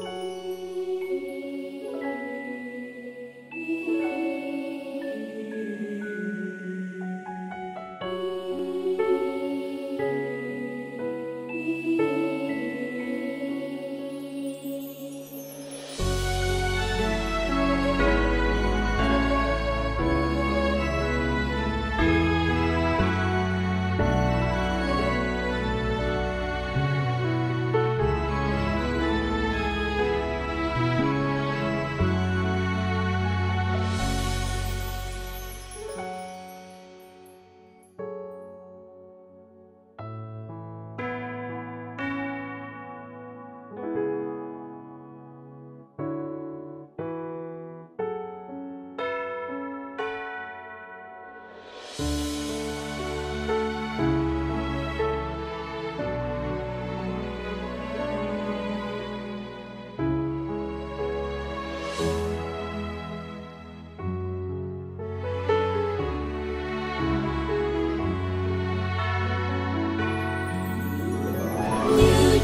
Música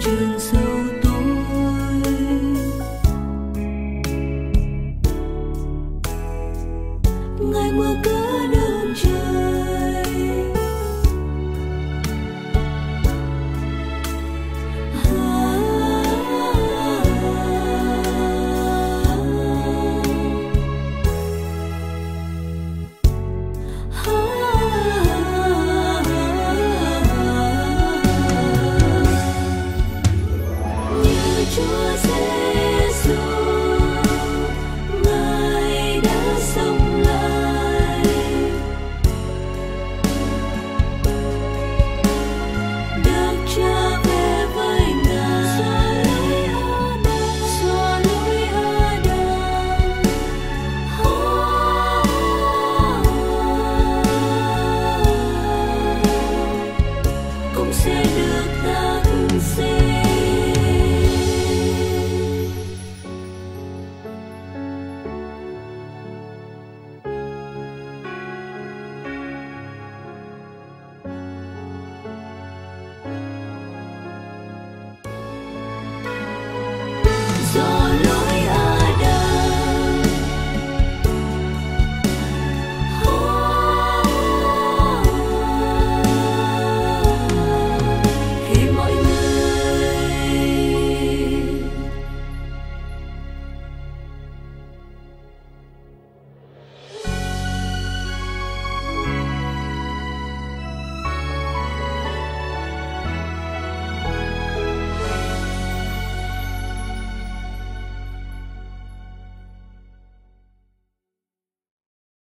trường 说。